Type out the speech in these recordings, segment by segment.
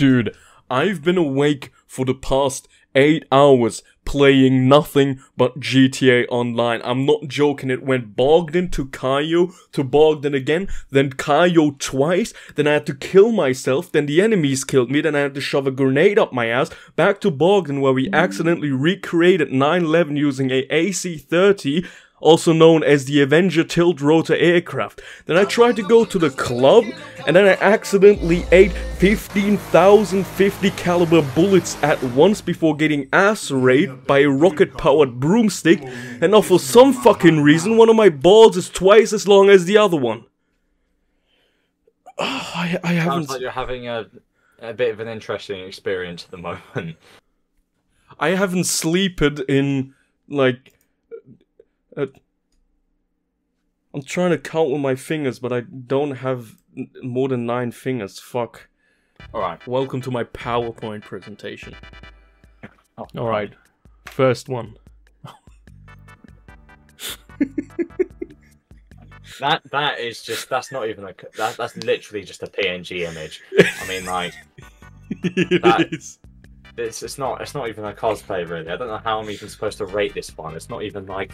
Dude, I've been awake for the past 8 hours playing nothing but GTA Online. I'm not joking, it went Bogdan to Cayo, to Bogdan again, then Cayo twice, then I had to kill myself, then the enemies killed me, then I had to shove a grenade up my ass, back to Bogdan where we accidentally recreated 9-11 using a AC-30, also known as the Avenger tilt rotor aircraft. Then I tried to go to the club, and then I accidentally ate 15,000 50 caliber bullets at once before getting ass raped by a rocket powered broomstick, and now for some fucking reason one of my balls is twice as long as the other one. Oh, I, I haven't. Sounds like you're having a, a bit of an interesting experience at the moment. I haven't sleeped in like. Uh, I'm trying to count with my fingers, but I don't have more than nine fingers. Fuck. Alright. Welcome to my PowerPoint presentation. Oh, Alright, first one. That that is just that's not even a that, that's literally just a PNG image. I mean like It That- is. it's it's not it's not even a cosplay really. I don't know how I'm even supposed to rate this one. It's not even like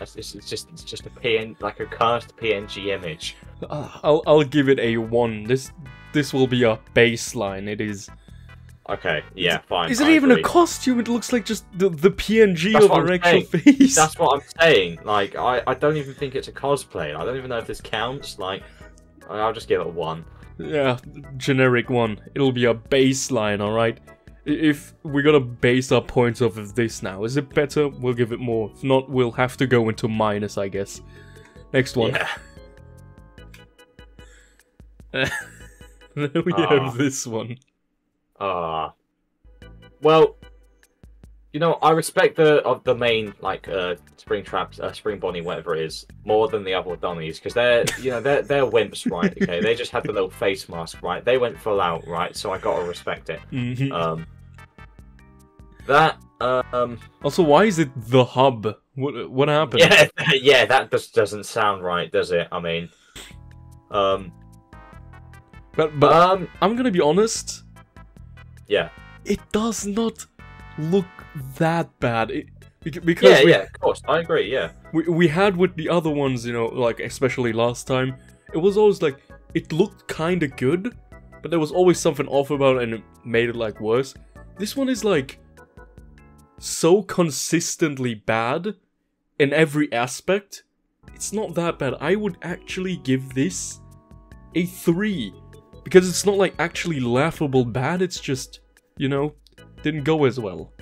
it's, it's, just it's just a PN like a cast PNG image. Uh, I'll I'll give it a one. This this will be a baseline. It is. Okay, yeah, fine. Is it I even agree. a costume? It looks like just the the PNG That's of her I'm actual saying. face. That's what I'm saying. Like I, I don't even think it's a cosplay. I don't even know if this counts. Like I'll just give it a one. Yeah, generic one. It'll be a baseline, alright? If we're gonna base our points off of this now, is it better? We'll give it more. If not, we'll have to go into minus, I guess. Next one. Yeah. then we Ah. have this one. Ah. well, you know, I respect the of the main like uh spring traps, uh, spring bonnie, whatever it is, more than the other dummies because they're you know they're they're wimps, right? Okay, they just had the little face mask, right? They went full out, right? So I gotta respect it. Mhm. Um, that um Also, why is it the hub? What what happened? yeah yeah that just doesn't sound right, does it? I mean, um But but um I'm gonna be honest. yeah It does not look that bad. It, because yeah we, yeah of course I agree yeah we we had with the other ones, you know, like especially last time, it was always like it looked kind of good, but there was always something off about it and it made it like worse. This one is like so consistently bad in every aspect. It's not that bad. I would actually give this a 3 because it's not like actually laughable bad, it's just, you know, didn't go as well.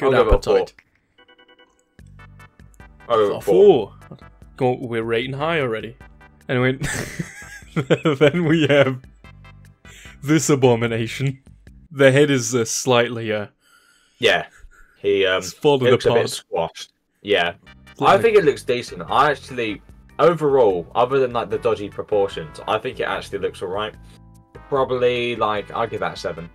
I'll Good give it a four. appetite. I'll give it A a four. four. Go, we're rating high already. Anyway, then we have this abomination. The head is uh, slightly uh, Yeah, he um it's it looks a bit squashed. Yeah, I think it looks decent. I actually, overall, other than like the dodgy proportions, I think it actually looks alright. Probably like I'll give that a seven.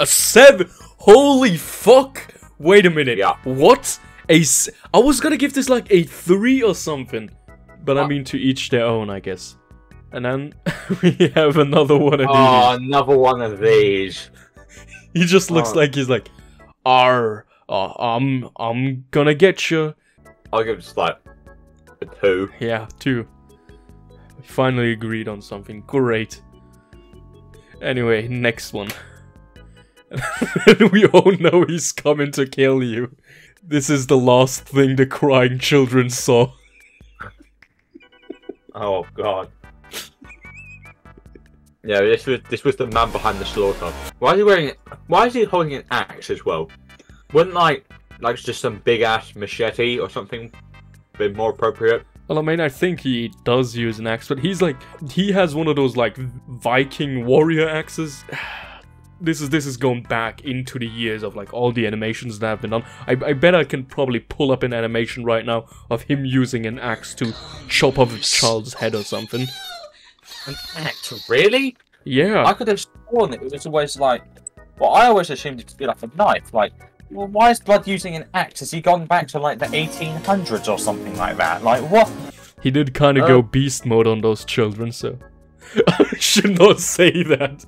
a seven. Holy fuck! Wait a minute. Yeah. What? A s- I was gonna give this like a three or something, but I Uh, mean to each their own, I guess. And then we have another one of Oh, these. another one of these. He just looks oh. like he's like, "R, uh, I'm, I'm gonna get you." I'll give it like a two. Yeah, two. We finally agreed on something. Great. Anyway, next one. we all know he's coming to kill you. This is the last thing the crying children saw. Oh god. Yeah, this was this was the man behind the slaughter. Why is he wearing? Why is he holding an axe as well? Wouldn't like like just some big ass machete or something be more appropriate? Well, I mean, I think he does use an axe, but he's like, he has one of those like Viking warrior axes. This is this is going back into the years of like all the animations that have been done. I, I bet I can probably pull up an animation right now of him using an axe to chop off a child's head or something. An axe, really? Yeah. I could have sworn it was always like. Well, I always assumed it to be like a knife. Like, well, why is Blood using an axe? Has he gone back to like the 1800s or something like that? Like, what? He did kind of Oh. go beast mode on those children, so I should not say that.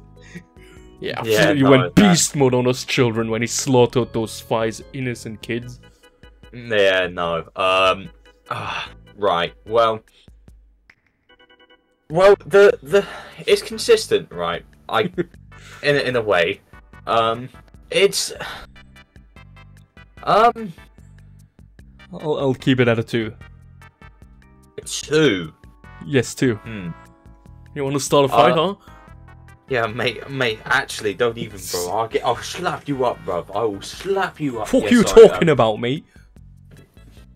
Yeah, Yeah, no, went that- beast mode on those children when he slaughtered those five innocent kids. Yeah, no. Um, ah, right. Well, well, the the it's consistent, right? I, in a- in a way, um, it's, um, I'll, I'll keep it at a two. two. Yes, two. Hmm. You want to start a fight, Uh, huh? Yeah, mate, mate. Actually, don't even, bro. I'll get. I'll slap you up, bro. I will slap you up. Fuck Yeah, you talking about, mate?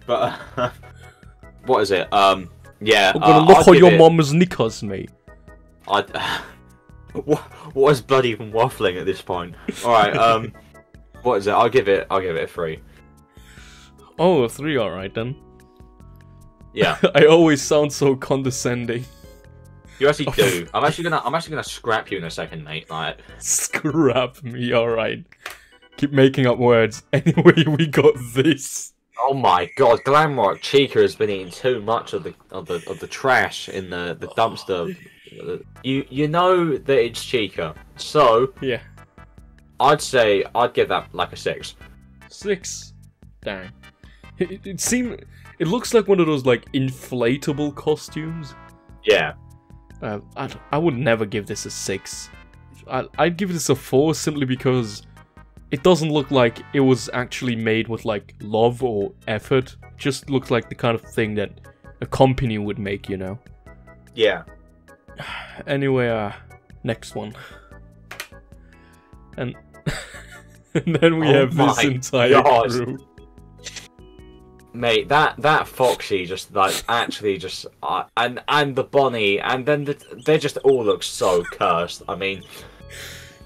But uh, what is it? Um, yeah. I'm gonna uh, look I'll on your it- mama's knickers, mate. I. What, what is bloody even waffling at this point? All right. Um, what is it? I'll give it. I'll give it a three. Oh, a three, alright then. Yeah, I always sound so condescending. you actually do. I'm actually gonna. I'm actually gonna scrap you in a second, mate. Like, Scrap me, alright. Keep making up words. Anyway, we got this. Oh my god, Glamrock Chica has been eating too much of the of the of the trash in the the dumpster. You you know that it's Chica, so Yeah. I'd say I'd give that like a six. Six. Dang. It, it, seemed. It looks like one of those, like, inflatable costumes. Yeah. Uh, I, I would never give this a six. I, I'd give this a four simply because it doesn't look like it was actually made with like love or effort. It just looks like the kind of thing that a company would make, you know. Yeah. Anyway, uh, next one, and and then we Oh have this entire God. crew. Mate, that that Foxy just like actually just uh, and and the Bonnie and then the, they just all look so cursed. I mean,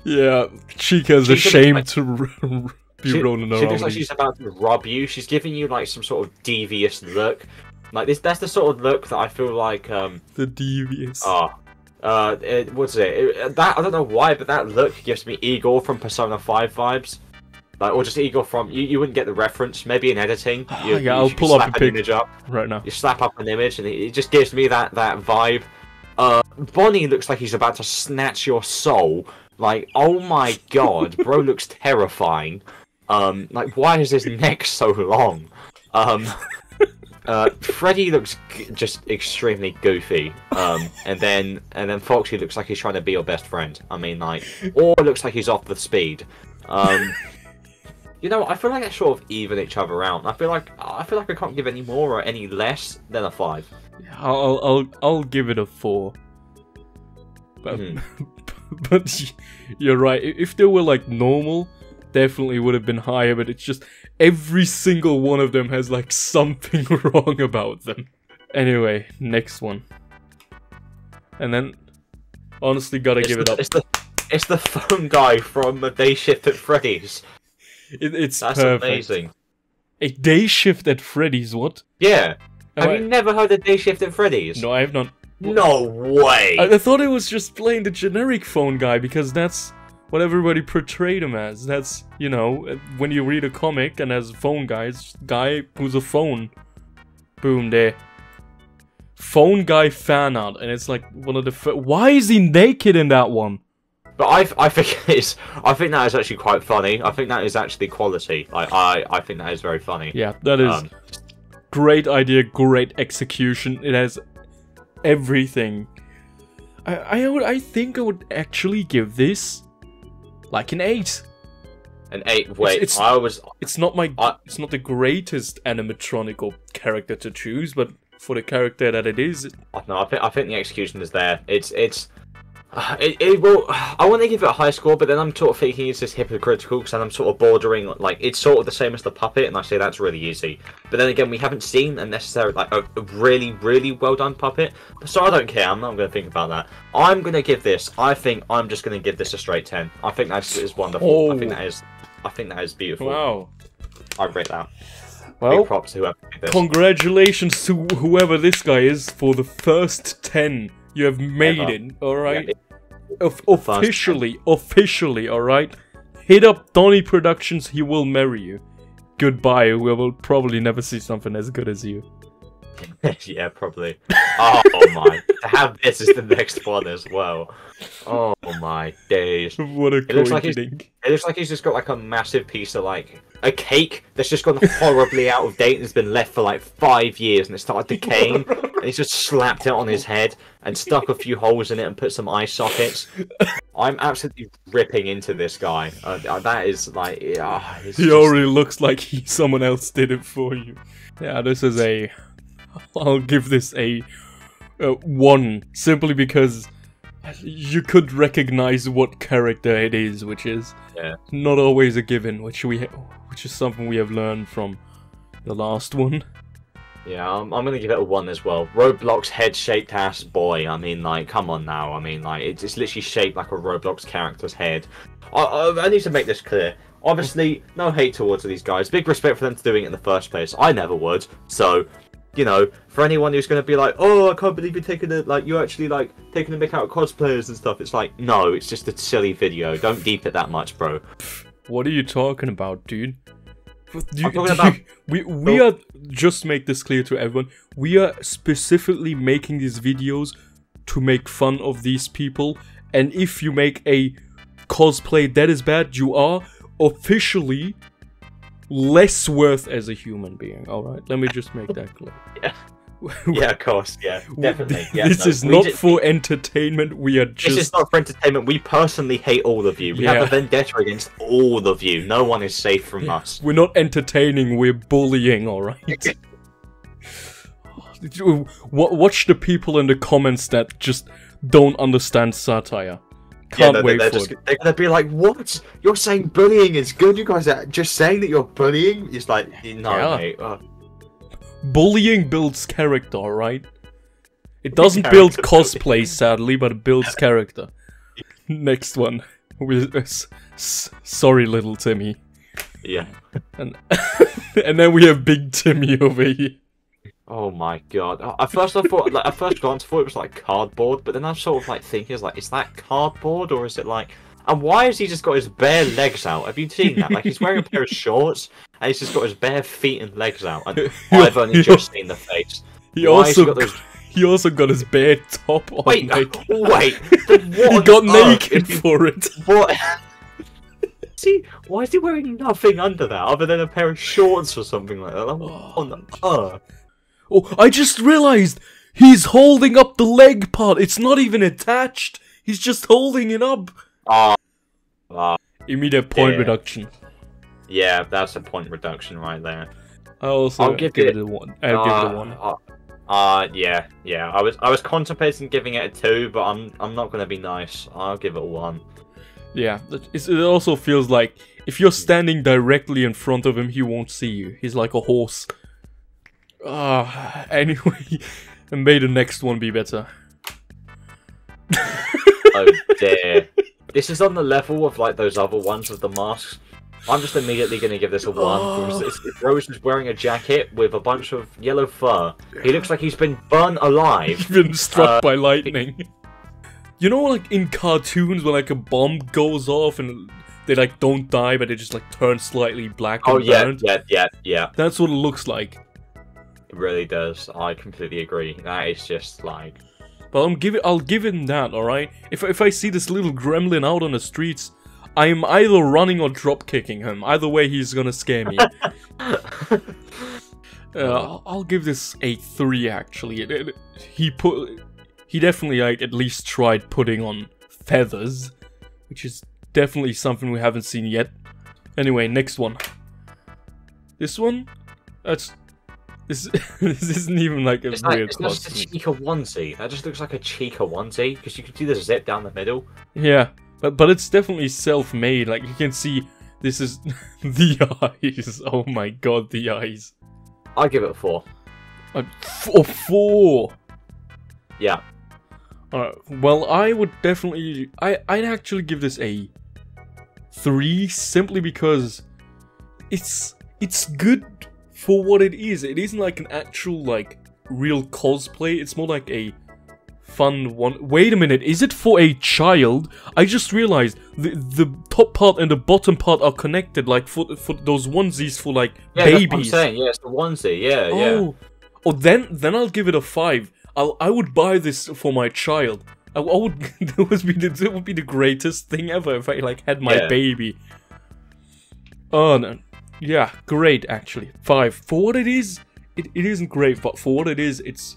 Yeah, Chica's She ashamed like- to be she, rolling she around. looks like she's about to rob you. She's giving you like some sort of devious look. Like this, that's the sort of look that I feel like um the devious. ah. Uh, it, what's it? it? That I don't know why, but that look gives me Igor from Persona Five vibes, like or just Igor from you. You wouldn't get the reference, maybe in editing. You, Yeah, you- I'll pull up a an pic. image up. right now. You slap up an image, and it, it just gives me that that vibe. Uh, Bonnie looks like he's about to snatch your soul. Like, oh my god, bro looks terrifying. Um, like, why is his neck so long? Um, uh, Freddy looks g- just extremely goofy. Um, and then and then Foxy looks like he's trying to be your best friend. I mean, like, or looks like he's off the speed. Um. You know, I feel like I sort of even each other out. I feel like I feel like I can't give any more or any less than a five. I'll I'll I'll, I'll give it a four. But Mhm. but you're right. If they were like normal, definitely would have been higher. But it's just every single one of them has like something wrong about them. Anyway, next one. And then, honestly, gotta It's give it up. It's the it's the phone guy from a Day Shift at Freddy's. It, it's That's perfect. amazing. A day shift at Freddy's. What? Yeah. Am Have I- you never heard of Day Shift at Freddy's? No, I have not. No way. I, I thought it was just playing the generic phone guy because that's what everybody portrayed him as. That's you know when you read a comic and as phone guy, it's guy who's a phone. Boom there. Phone guy fan art, and it's like one of the. Why is he naked in that one? But I, I think it's I think that is actually quite funny. I think that is actually quality. I I, I think that is very funny. Yeah, that is Um, great idea, great execution. It has everything. I I would I think I would actually give this like an eight. an eight. Wait, it's- I was It's not my I- it's not the greatest animatronic or character to choose, but for the character that it is, no. I think I think the execution is there. It's it's. It, it will. I want to give it a high score, but then I'm sort of thinking it's just hypocritical because I'm sort of bordering like it's sort of the same as the puppet, and I say that's really easy. But then again, we haven't seen a necessary like a, really really well done puppet, so I don't care. I'm not going to think about that. I'm going to give this. I think I'm just going to give this a straight ten. I think that is wonderful. I think Oh. that is. I think that is beautiful. wow. I rate that. Well, Big props to whoever made this. congratulations to whoever this guy is for the first 10. You have made Ever. it, alright? Yeah, Of- officially, officially, alright? Hit up Donny Productions, he will marry you. Goodbye, we will probably never see something as good as you. yeah, probably. Oh my! to have this as the next one as well. Oh my days! What a It looks like he's, It looks like he's just got like a massive piece of like a cake that's just gone horribly out of date and has been left for like five years and it started decaying and he's just slapped it on his head and stuck a few holes in it and put some eye sockets. I'm absolutely ripping into this guy. Uh, uh, that is like, yeah, it's He just- already looks like he someone else did it for you. Yeah, this is a. I'll give this a, a one simply because you could recognize what character it is, which is Yeah. not always a given, which we which is something we have learned from the last one. Yeah, I'm, I'm gonna give it a one as well. Roblox head-shaped ass boy. I mean, like, come on now. I mean, like, it's, it's literally shaped like a Roblox character's head. I, I, I need to make this clear. Obviously, no hate towards these guys. Big respect for them to doing it in the first place. I never would. So, you know, for anyone who's gonna be like, "Oh, I can't believe you're taking it," like, you're actually like taking a mick out of cosplayers and stuff. It's like, no, it's just a silly video. Don't deep it that much, bro. What are you talking about, dude? You- I'm talking you- about- we we oh. are just make this clear to everyone. We are specifically making these videos to make fun of these people, and if you make a cosplay that is bad, you are officially less worth as a human being. All right, let me just make that clear. Yeah. Yeah, of course. Yeah, definitely. Yeah, this no, is not ju- for entertainment. We are This is not for entertainment. We personally hate all of you. We have a vendetta against all of you. No one is safe from us. We're not entertaining, we're bullying, alright? Wa- Watch the people in the comments that just don't understand satire. Can't they're, wait they're for just, it. they're gonna be like, "What? You're saying bullying is good? You guys are just saying that you're bullying?" It's like, no, Yeah. mate. Uh, Bullying builds character, right? It doesn't build Character building. cosplay, sadly, but it builds character. Next one. With, uh, s- s- sorry, little Timmy. yeah. And, and then we have Big Timmy over here. Oh my god. At first, I thought, like, at first glance, I thought it was like cardboard, but then I'm sort of like thinking, is like, is that cardboard or is it like? And why has he just got his bare legs out? Have you seen that? Like he's wearing a pair of shorts and he's just got his bare feet and legs out. And I've only just seen the face. He Why also got those- he also got his bare top on. Wait, like- wait. what he got naked he- for it. What? See, why is he wearing nothing under that other than a pair of shorts or something like that? Like, What oh, on earth? Oh, I just realized he's holding up the leg part. It's not even attached. He's just holding it up. Ah, ah, Immediate point Yeah. reduction. yeah, that's a point reduction right there. I also I'll give give it- it a one. I'll give it a one. Uh, uh, yeah, yeah. I was I was contemplating giving it a two, but I'm I'm not gonna be nice. I'll give it a one. Yeah, it's- it also feels like if you're standing directly in front of him, he won't see you. He's like a horse. Ah, anyway, and may the next one be better. Oh dear. this is on the level of like those other ones with the masks. I'm just immediately gonna give this a one. it's- Rose is wearing a jacket with a bunch of yellow fur. He looks like he's been burnt alive. He's been struck Uh, by lightning. You know, like in cartoons, when like a bomb goes off and they like don't die, but they just like turn slightly black and Oh yeah, burnt. yeah, yeah, yeah. That's what it looks like. Really does. I completely agree. That is just like But I'm giving. I'll give him that. All right. If if I see this little gremlin out on the streets, I'm either running or drop kicking him. Either way, he's gonna scare me. Uh, I'll- I'll give this a three. Actually, It- it- he put, he definitely like at least tried putting on feathers, which is definitely something we haven't seen yet. Anyway, next one. This one, that's this. this isn't even like a It's like it's not just a. Chica onesie. That just looks like a Chica onesie because you can see the zip down the middle. Yeah, but but it's definitely self-made. Like you can see, this is the eyes. Oh my god, the eyes. I give it a four. Like, four, four. Yeah, Alright, well, I would definitely. I, I'd actually give this a 3 simply because it's it's good for what it is. It isn't like an actual, like, real cosplay. It's more like a fun one. Wait a minute, is it for a child? I just realized the, the top part and the bottom part are connected, like, for, for those onesies for, like, yeah. That's what I'm babies. saying. Yeah, it's the onesie. Yeah, yeah. Oh, Oh, then then I'll give it a five. I'll I would buy this for my child. I, I would that would be the that would be the greatest thing ever if I like had my Yeah. baby. Oh no, yeah, great actually. Five for what it is. It, it isn't great, but for what it is, it's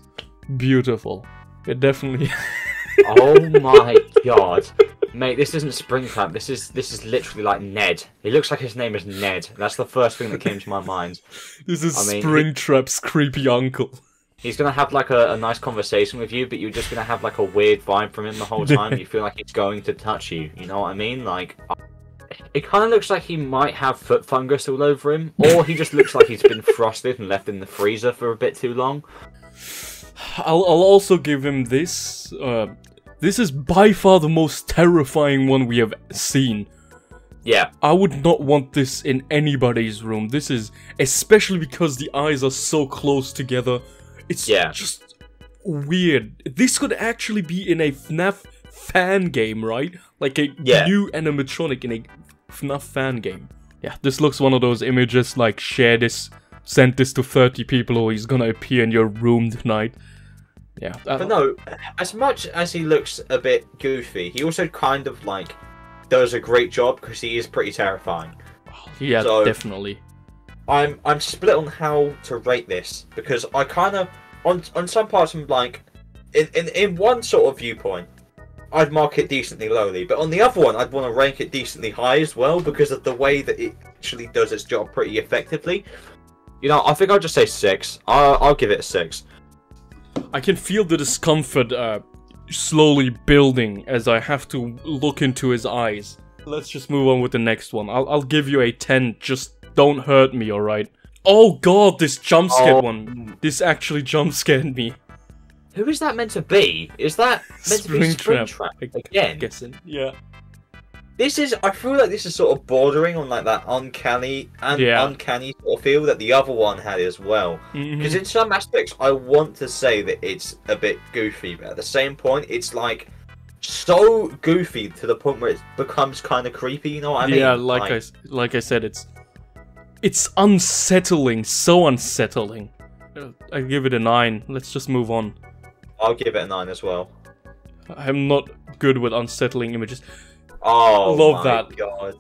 beautiful. It definitely. oh my god. Mate, this isn't Springtrap. This is this is literally like Ned. He looks like his name is Ned. That's the first thing that came to my mind. this is I mean, Springtrap's creepy uncle. He's gonna have like a, a nice conversation with you, but you're just gonna have like a weird vibe from him the whole time. you feel like he's going to touch you. You know what I mean? Like, it kind of looks like he might have foot fungus all over him, or he just looks like he's been frosted and left in the freezer for a bit too long. I'll, I'll also give him this. Uh, this is by far the most terrifying one we have seen. Yeah, I would not want this in anybody's room. This is especially because the eyes are so close together. It's Yeah. just weird. This could actually be in a FNAF fan game, right? Like a Yeah. new animatronic in a FNAF fan game. Yeah, this looks one of those images like share this, send this to 30 people or he's gonna appear in your room tonight. Yeah. but no. As much as he looks a bit goofy, he also kind of like does a great job because he is pretty terrifying. yeah, so- definitely. I'm I'm split on how to rate this because I kind of on on some parts I'm like in, in in one sort of viewpoint I'd mark it decently lowly, but on the other one I'd want to rank it decently high as well because of the way that it actually does its job pretty effectively. You know, I think I'll just say six. I'll, I'll give it a six. I can feel the discomfort uh, slowly building as I have to look into his eyes. Let's just move on with the next one. I'll, I'll give you a 10, just don't hurt me, alright? Oh god, this jump scare Oh. one. This actually jump scared me. Who is that meant to be? Is that meant to be Springtrap, Springtrap I- again? Guessing. Yeah. This is. I feel like this is sort of bordering on like that uncanny and Yeah. uncanny sort of feel that the other one had as well. Because in some aspects, I want to say that it's a bit goofy, but at the same point, it's like so goofy to the point where it becomes kind of creepy. You know what I mean? yeah, like, I s- like I said, it's it's unsettling, so unsettling. Uh, I give it a nine. Let's just move on. I'll give it a nine as well. I'm not good with unsettling images. Oh, Love that. God,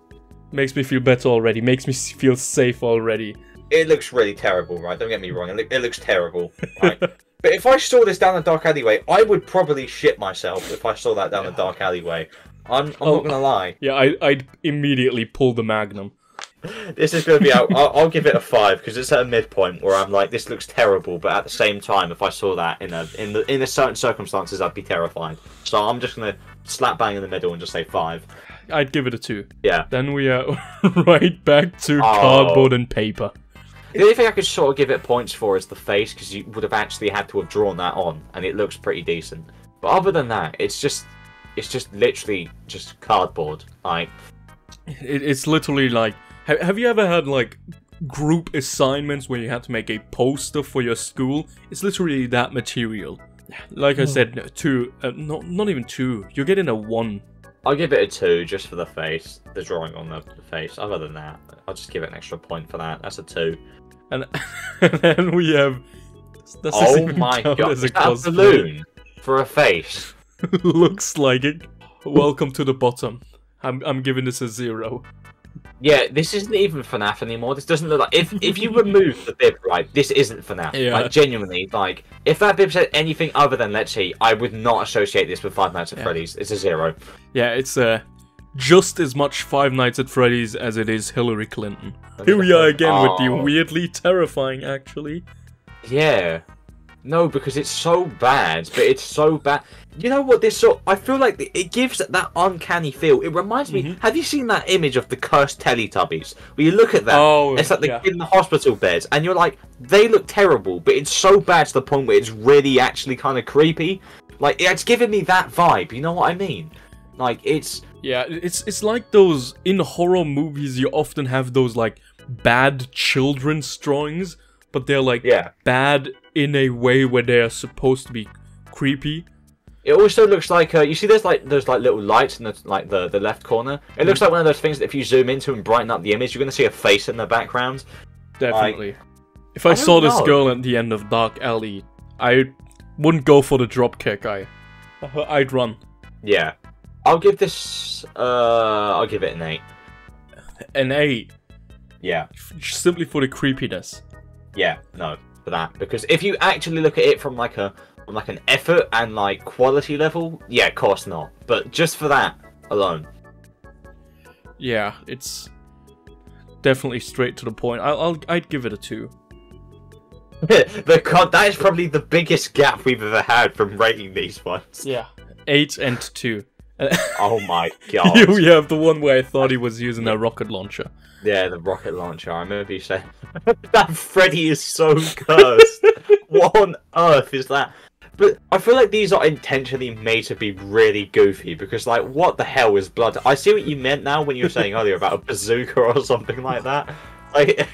Makes me feel better already. Makes me feel safe already. it looks really terrible, right? Don't get me wrong. It, look, it looks terrible, right? but if I saw this down a dark alleyway, I would probably shit myself if I saw that down a dark alleyway. I'm, I'm Oh. not gonna lie. Yeah, I, I'd immediately pull the magnum. This is going to be out. I'll, I'll give it a five because it's at a midpoint where I'm like, this looks terrible, but at the same time, if I saw that in a in the in a certain circumstances, I'd be terrified. So I'm just going to slap bang in the middle and just say five. I'd give it a two. Yeah. Then we are right back to Oh. cardboard and paper. The only thing I could sort of give it points for is the face because you would have actually had to have drawn that on, and it looks pretty decent. But other than that, it's just it's just literally just cardboard. Like It, it's literally like. Have, have you ever had like group assignments where you had to make a poster for your school? It's literally that material. Like I said, two. Uh, not not even two. You're getting a one. I'll give it a two just for the face, the drawing on the, the face. Other than that, I'll just give it an extra point for that. That's a two. And, and then we have. Does this Oh even my god, as is a that balloon for a face? Looks like it. Welcome to the bottom. I'm I'm giving this a zero. Yeah, this isn't even FNAF anymore. This doesn't look like if if you remove the bib, right, this isn't FNAF. Yeah. Like genuinely, like if that bib said anything other than Let's Eat, I would not associate this with Five Nights at Yeah. Freddy's. It's a zero. Yeah, it's uh, just as much Five Nights at Freddy's as it is Hillary Clinton. Here we are again with the Oh. weirdly terrifying, actually. Yeah. No, because it's so bad, but it's so bad. You know what? This sort, I feel like it- it gives that uncanny feel. It reminds me. Mhm. Have you seen that image of the cursed Teletubbies? Where you look at that, Oh, it's like the yeah. in the hospital beds, and you're like, they look terrible, but it's so bad to the point where it's really actually kind of creepy. Like it's giving me that vibe. You know what I mean? Like it's Yeah, it's it's like those in horror movies. You often have those like bad children's drawings, but they're like yeah. bad in a way where they are supposed to be creepy. It also looks like uh, you see there's like there's like little lights in the like the, the left corner. It looks like one of those things that if you zoom into and brighten up the image, you're gonna see a face in the background. Definitely. If I, I saw this know. girl at the end of Dark Alley, I wouldn't go for the drop kick. I, I'd run. Yeah, I'll give this. Uh, I'll give it an eight. An eight, Yeah, f- simply for the creepiness. yeah, no, for that because if you actually look at it from like a from like an effort and like quality level, yeah, of course not. But just for that alone, Yeah, it's definitely straight to the point. I'll, I'll I'd give it a two. the god, that is probably the biggest gap we've ever had from rating these ones. Yeah, eight and two. Oh my god. We have the one where I thought he was using a rocket launcher. Yeah, the rocket launcher. I remember you saying that Freddy is so cursed. what on earth is that? But I feel like these are intentionally made to be really goofy because, like, what the hell is blood? I see what you meant now when you were saying earlier about a bazooka or something like that. Like,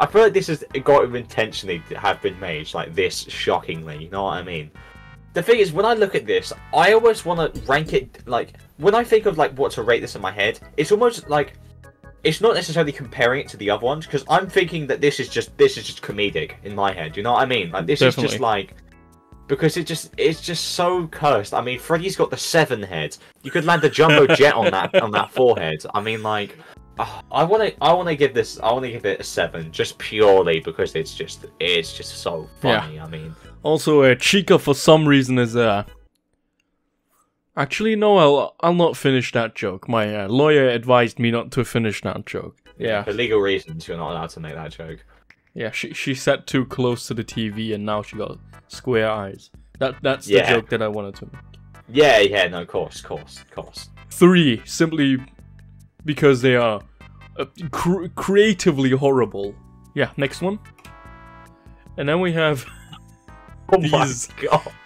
I feel like this has got to intentionally have been made like this shockingly. You know what I mean? The thing is, when I look at this, I always want to rank it like when I think of like what to rate this in my head. It's almost like it's not necessarily comparing it to the other ones because I'm thinking that this is just this is just comedic in my head. You know what I mean? Like this is just like because it just it's just so cursed. I mean, Freddy's got the seven heads. You could land a jumbo jet on that on that forehead. I mean, like. Ah, I want to. I want to give this. I want to give it a seven, just purely because it's just. It's just so funny. I mean, Also, uh, Chica for some reason is uh Actually, no, I'll I'll not finish that joke. My uh, lawyer advised me not to finish that joke. Yeah, for legal reasons, you're not allowed to make that joke. yeah. She she sat too close to the TV, and now she got square eyes. That that's the joke that I wanted to make. Yeah, yeah, no, of course, of course, of course. Three, simply because they are uh, cr- creatively horrible. Yeah, next one. And then we have Oh These-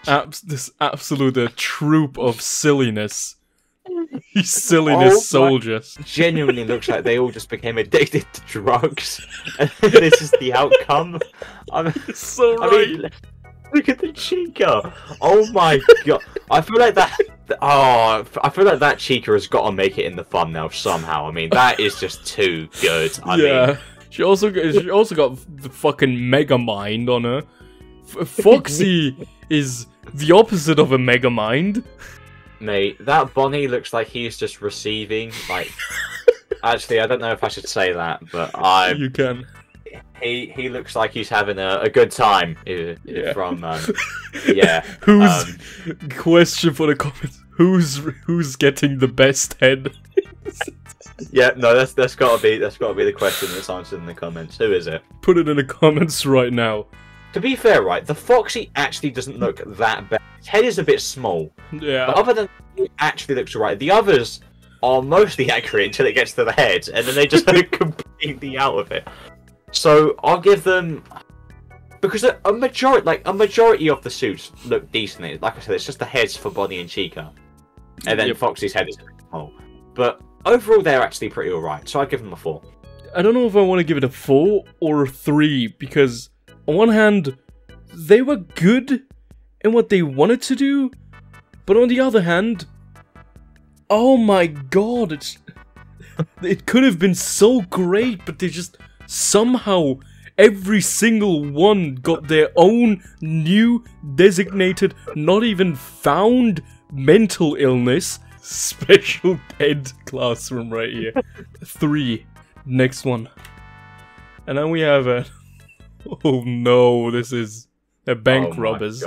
abs- this absolute uh, troop of silliness. These silliness Oh soldiers. Genuinely looks like they all just became addicted to drugs. And this is the outcome. I mean, So I right. mean look at the Chica. Oh my god. I feel like that. Oh, I feel like that Chica has got to make it in the thumbnail somehow. I mean, that is just too good. I yeah. mean, she also got, she also got the fucking mega mind on her. F- Foxy is the opposite of a mega mind. mate, that Bonnie looks like he's just receiving like. Actually, I don't know if I should say that, but I You can. He he looks like he's having a, a good time uh, Yeah. from um, yeah Who's um, question for the comments? Who's who's getting the best head? yeah no that's that's gotta be that's gotta be the question that's answered in the comments who is it Put it in the comments right now. to be fair right the foxy actually doesn't look that bad his head is a bit small Yeah. but other than it actually looks right the others are mostly accurate until it gets to the head and then they just look completely out of it so i'll give them because a, majority like a majority of the suits look decent. Like i said it's just the heads for bonnie and chica. And then Yep. foxy's head is small. But overall they're actually pretty alright so i'd give them a four. I don't know if I want to give it a four or a three because, on one hand, they were good in what they wanted to do, but on the other hand, oh my god, it's it could have been so great, but they just somehow every single one got their own new designated, not even found mental illness. Special ed classroom right here. Three. Next one. And then we have a. Oh no, this is. They're bank Oh robbers.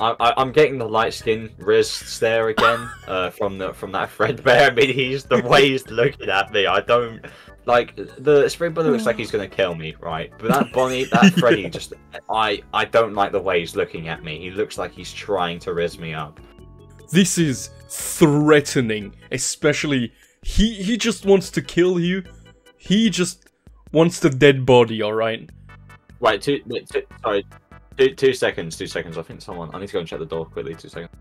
I, I, I'm getting the light skin wrists there again uh, from the from that Fredbear. I mean, he's the way he's looking at me. I don't like the spring bunny looks like he's gonna kill me, right? But that Bonnie, that Freddy, just I I don't like the way he's looking at me. He looks like he's trying to riz me up. This is threatening, especially he he just wants to kill you. He just wants the dead body, alright? Wait, two, wait, two sorry, two, two seconds, two seconds. I think someone. I need to go and check the door quickly. Two seconds.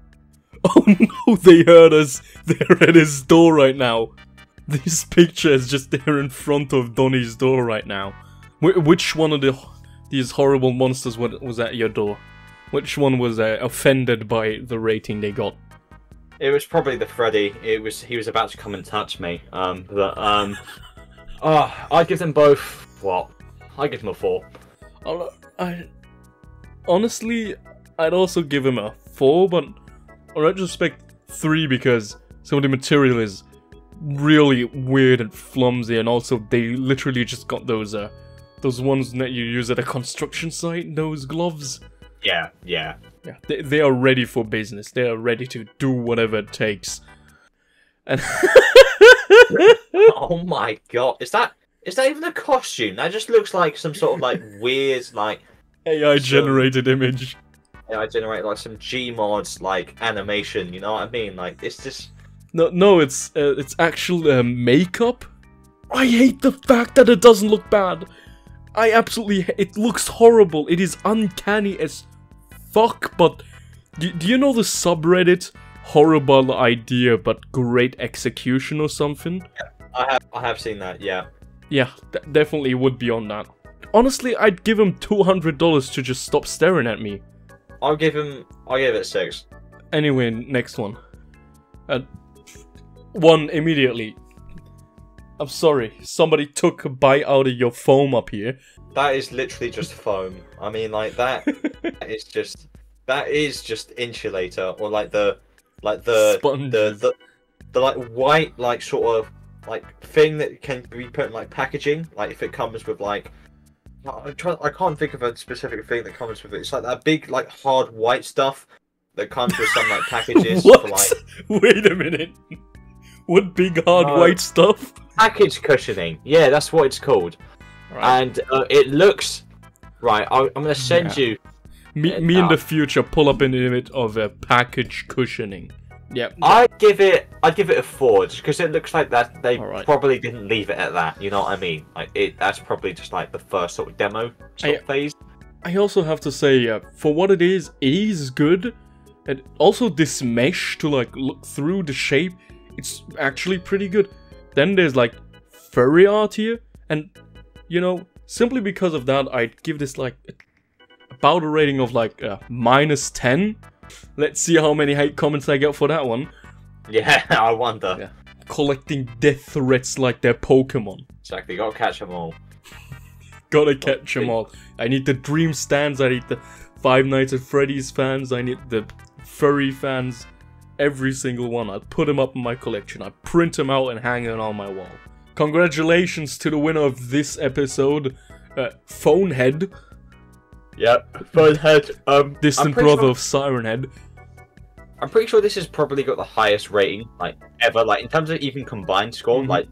Oh no, they heard us. They're at his door right now. This picture is just there in front of Donny's door right now. Wh- which one of the these horrible monsters was at your door? Which one was uh, offended by the rating they got? It was probably the Freddy. It was he was about to come and touch me. Um, but um, oh, I'd give them both what I give him a four. I, I honestly, I'd also give him a four, but on retrospect, three because some of the material is really weird and flimsy, and also they literally just got those uh those ones that you use at a construction site. Those gloves. Yeah, yeah. Yeah, they, they are ready for business. They are ready to do whatever it takes. And oh my god, is that is that even a costume? That just looks like some sort of like weird like AI generated image. yeah, I generate like some Gmods like animation. You know what I mean? Like it's just No, no, it's uh, it's actual uh, makeup. I hate the fact that it doesn't look bad. I absolutely it looks horrible. It is uncanny as fuck. But do, do you know the subreddit horrible idea but great execution or something? I have I have seen that. Yeah. Yeah, d- definitely would be on that. Honestly, I'd give him two hundred dollars to just stop staring at me. I'll give him. I'll give it six. Anyway, next one. Uh, one immediately. I'm sorry, somebody took a bite out of your foam up here. That is literally just foam. I mean, like that, that is just that is just insulator or like the like the the the the like white like sort of like thing that can be put in like packaging. Like if it comes with like I try I can't think of a specific thing that comes with it. It's like that big like hard white stuff that comes with some like packages what? for like Wait a minute. What big hard No. white stuff? package cushioning. Yeah, that's what it's called. And uh, it looks right. I, I'm gonna send Yeah. you. me, uh, me in uh, the future pull up an image of a package cushioning. Yep. I'd give it. I'd give it a four, just because it looks like that they Alright. probably didn't leave it at that. You know what I mean? Like it. That's probably just like the first sort of demo sort I- of phase. I also have to say, uh, for what it is, it is good. And also this mesh to like look through the shape, it's actually pretty good. Then there's like furry art here, and you know, simply because of that, I'd give this like about a rating of like uh, minus 10. Let's see how many hate comments I get for that one. Yeah, I wonder. Yeah. Collecting death threats like they're Pokemon. Exactly. Got to catch them all. Gotta catch them all. I need the Dream stands, I need the Five Nights at Freddy's fans, I need the furry fans. Every single one. I put them up in my collection. I print them out and hang them on my wall. Congratulations to the winner of this episode, uh, Phonehead, Yep. Phone head. Um. distant brother sure- of Siren Head. I'm pretty sure this has probably got the highest rating like ever. Like in terms of even combined score, Mhm. like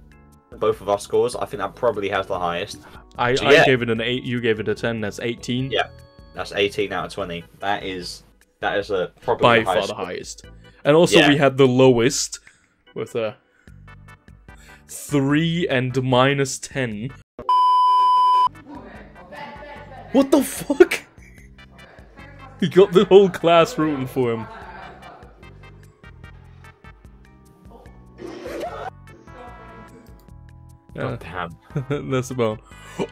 both of our scores, I think that probably has the highest. I, So, I gave it an 8, you gave it a 10, that's 18. Yeah. That's 18 out of 20. That is that is a probably By the far the highest. And also Yeah. we had the lowest with a 3 and minus 10. What the fuck? He got the whole class rooting for him. Oh, damn. that's about.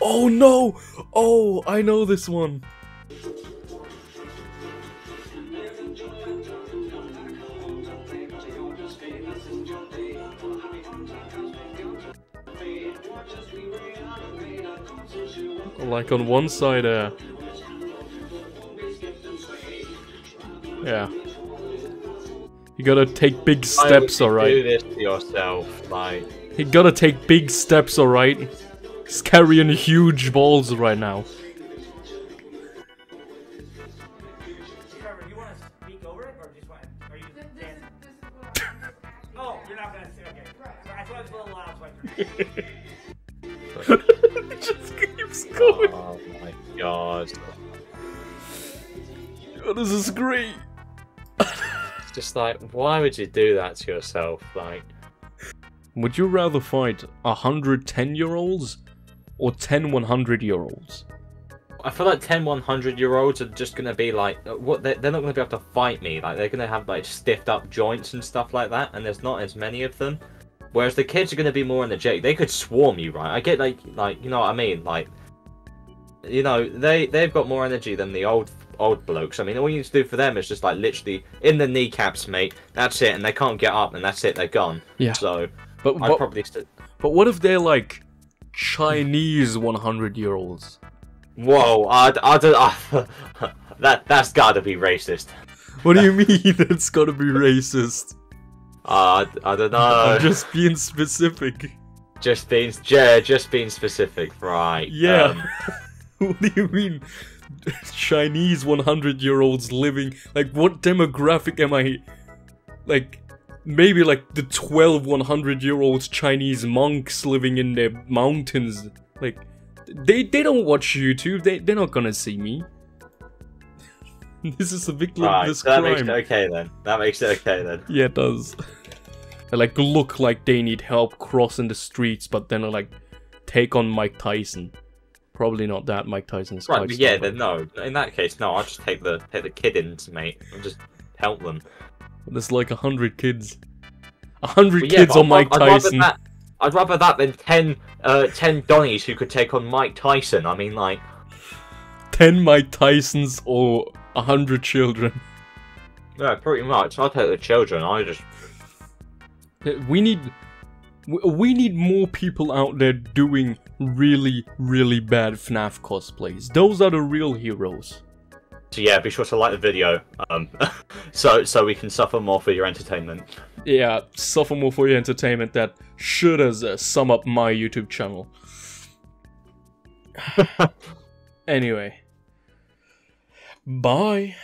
Oh no! Oh, I know this one. Like on one side, uh. Yeah. You gotta take big steps, alright? Do this to yourself, like. You gotta take big steps, alright? He's carrying huge balls right now. Just like, why would you do that to yourself? Like, Would you rather fight a hundred 10 year olds or 10 100 year olds? I feel like 10 100 year olds are just gonna be like, what? They're, they're not gonna be able to fight me. Like, they're gonna have like stiffed up joints and stuff like that, and there's not as many of them. Whereas the kids are gonna be more energetic. They could swarm you, right? I get like, like you know what I mean? Like, you know, they they've got more energy than the old old blokes. I mean, all you need to do for them is just like literally in the kneecaps, mate. That's it, and they can't get up, and that's it. They're gone. Yeah. So But I'd but, probably st- but what if they're like Chinese 100 year olds. Whoa, I, I don't. I, that that's gotta be racist. What do you mean? That's gotta be racist. Uh, I, I don't know. I'm just being specific. Just being, yeah, just being specific, right? Yeah. um, what do you mean? Chinese 100 year olds living. Like, what demographic am I. Like, maybe like the 12 100 year old Chinese monks living in the mountains. Like, they, they don't watch YouTube. They, they're not gonna see me. this is a victim of this so that makes crime. it okay then. That makes it okay then. Yeah, it does. They like look like they need help crossing the streets, but then like take on Mike Tyson. Probably not that. Mike Tyson's Right, yeah, then no. In that case, no. I'll just take the take the kid in, mate, and just help them. There's like a hundred kids. A hundred yeah, kids on I'd, Mike I'd rather Tyson. that. I'd rather that than ten, uh, ten Donnies who could take on Mike Tyson. I mean, like, Ten Mike Tysons or a hundred children. yeah, pretty much. I'll take the children. I just We need. We- need more people out there doing really, really bad FNAF cosplays. Those are the real heroes. So yeah, be sure to like the video, um, so so we can suffer more for your entertainment. Yeah, suffer more for your entertainment. That should as uh, sum up my YouTube channel. anyway, bye.